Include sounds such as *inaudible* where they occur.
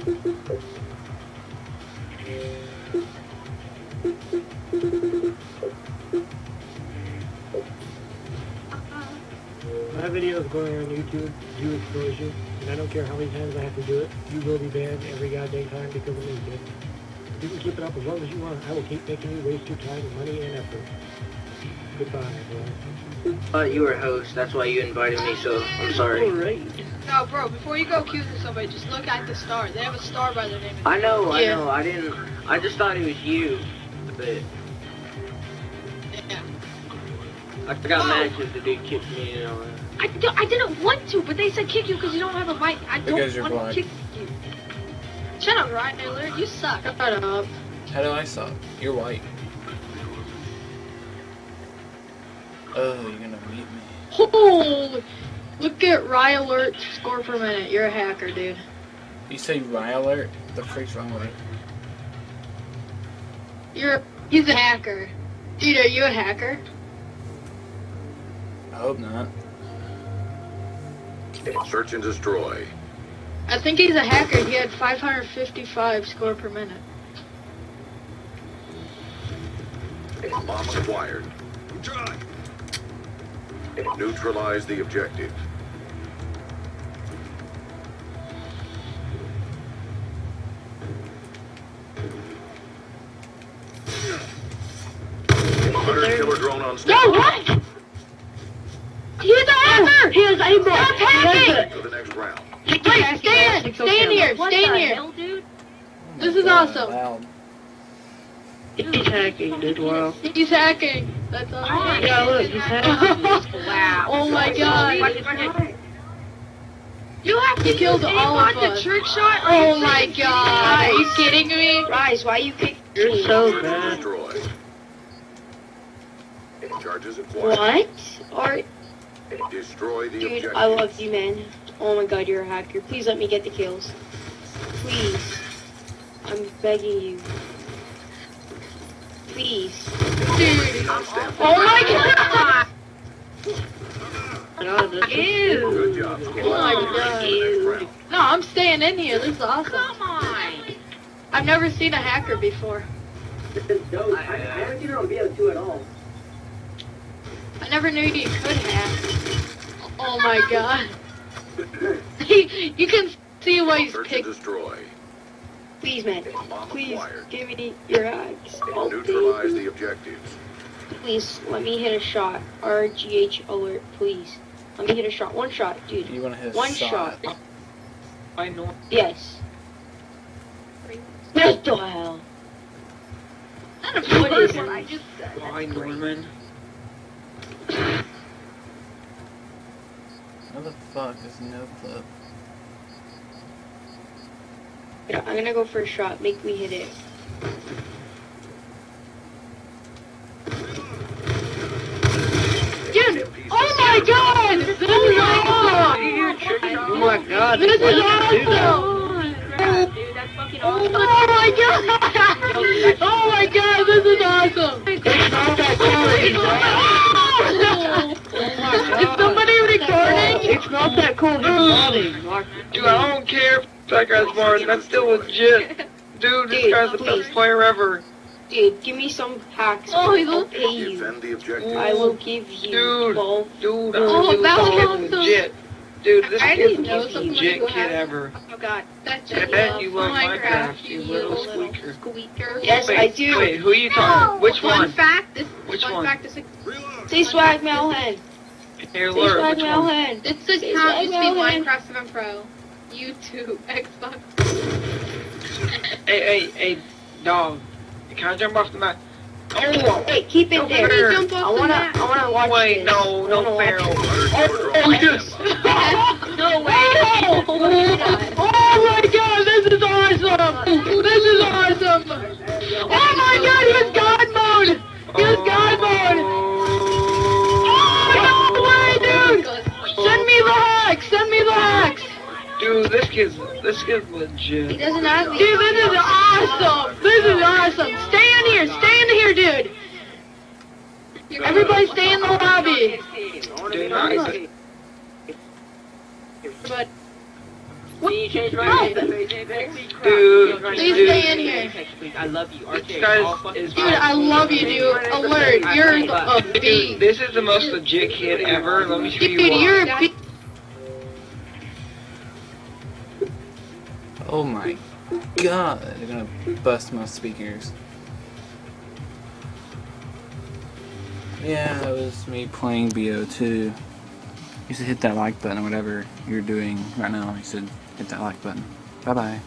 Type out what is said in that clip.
Uh-huh. My video is going on YouTube, you expose you, and I don't care how many times I have to do it, you will be banned every goddamn time because of me, kid. You can keep it up as long as you want. I will keep making you waste your time, money, and effort. Goodbye, boy. But you were a host, that's why you invited me, so I'm sorry. Alright. No, bro, before you go accusing somebody, just look at the star. They have a star by their name. I know, I Yeah. know, I didn't, I just thought it was you, but Yeah. I got Oh. mad because the dude kicked me and all that. I, do, I didn't want to, but they said kick you because you don't have a mic. I don't Because you're want to kick you. Shut up, Ryan Alert. You suck. Shut up. How do I suck? You're white. Oh, you're gonna beat me. Holy. Look at Ryan Alert score per minute. You're a hacker, dude. You say Ryalert? What the freak's wrong with it? You're he's a hacker. Dude, are you a hacker? I hope not. Search and destroy. I think he's a hacker. He had 555 score per minute. Bomb acquired. Neutralize the objective. Hunter killer drone on Yo, standby. what? He's a hacker! He is a Stop hacking! For the next round. Wait, stay in! Stay in here! Stay in here! This is awesome. Loud. He's hacking, dude, wow. He's hacking. That's all. Yeah, look, he's hacking. *laughs* Wow. oh my god. You have to kill all of us. trick shot? Oh my god. Are you kidding me? Rise, why you kick You're so Search and bad. destroy. Charges acquired. What? Are Destroy the dude, objective. I love you, man. Oh my god, you're a hacker. Please let me get the kills. Please. I'm begging you. Please. Dude. Oh my god. God, Ew. Good job. Oh my God. next. No, I'm staying in here. This is awesome. Come on. I've never seen a hacker before. I never knew you could hack. Oh my god. *laughs* you can see why he's Search and picked. destroy. Please, man. Please give me your hacks. Oh, Neutralize the objectives. Please let me hit a shot. RGH alert, please. Let me hit a shot. One shot, dude. You wanna hit One shot? shot. I know. Yes. What the hell? *laughs* What is I just said. Why, Norman? What the fuck is no clip? Yeah, I'm gonna go for a shot. Make me hit it. Dude, oh my god! This is awesome! Oh my god. This is did you do that? awesome! Dude, that's fucking Oh my god! *laughs* Oh my god, this is awesome! It's not that cool. Is somebody recording? It's not that cool. Oh Dude, I don't care if that guy's Martin. That's still legit. Dude, this Dude, guy's the please. best player ever. Dude, give me some hacks. Oh, he's I'll a- pay you. Defend the. I will give you Dude. 12. Dude, Oh, this that was awesome. legit. Dude, this I kid's didn't the know most somebody legit who kid had- ever. Oh god, that's Yeah, just you love Minecraft, you little squeaker. squeaker. Yes, wait, I do. Wait, who are you talking? Which fun one? fact, this Which fun one? fact is Say swag Malhen. Hey, Say alert, swag which one? It's the Say account used to be. Minecraft 7 Pro. YouTube, *laughs* Xbox. Hey, hey, hey, dog. Can I jump off the map? Oh, Wait, keep it there. there. Jump off I wanna, map. I wanna watch wait, this. no, no wanna watch fair. this. Hunter Oh, killer oh, *laughs* yes. drone on standby. no way! Oh *laughs* this kid's, this kid's legit. He doesn't have Dude, this is awesome! This is awesome! Stay in here! Stay in here, dude! Everybody stay in the lobby! Dude, I, But what Dude, Dude, please dude. stay in here. I love you. This RJ, guy all is- fucking is- Dude, I love you, dude. Alert, you're a Dude, beast. this is the most legit kid ever. Let me show Dude, you why. you're a beast. Oh my god, they're gonna bust my speakers. Yeah, it was me playing BO2. You should hit that like button or whatever you're doing right now. You should hit that like button. Bye bye.